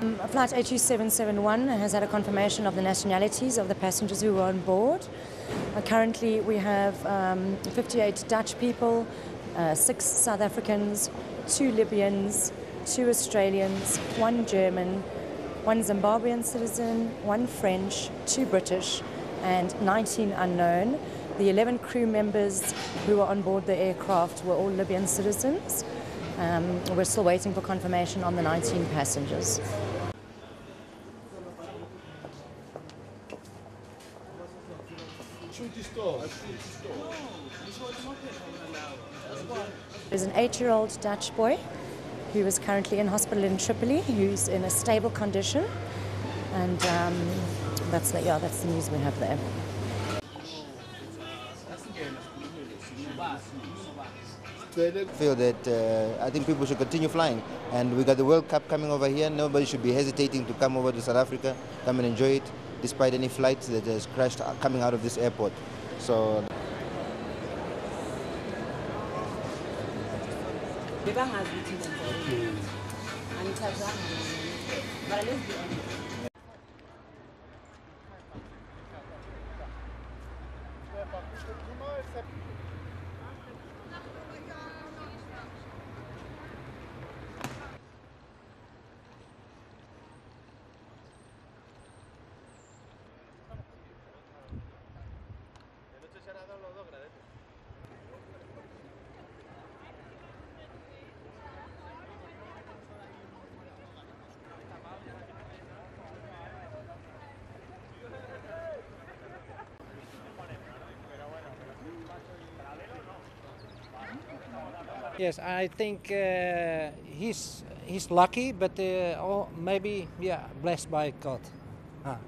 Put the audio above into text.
Um, Flight 8U771 has had a confirmation of the nationalities of the passengers who were on board. Uh, currently, we have um, 58 Dutch people, uh, six South Africans, two Libyans, two Australians, one German, one Zimbabwean citizen, one French, two British, and 19 unknown. The 11 crew members who were on board the aircraft were all Libyan citizens. Um, we're still waiting for confirmation on the 19 passengers. There's an eight-year-old Dutch boy who is currently in hospital in Tripoli, who's in a stable condition, and um, that's the, yeah, that's the news we have there. Feel that uh, I think people should continue flying. And we got the World Cup coming over here. Nobody should be hesitating to come over to South Africa, come and enjoy it, despite any flight that has crashed coming out of this airport. So Yes, I think uh, he's he's lucky, but uh, oh, maybe yeah, blessed by God. Ah.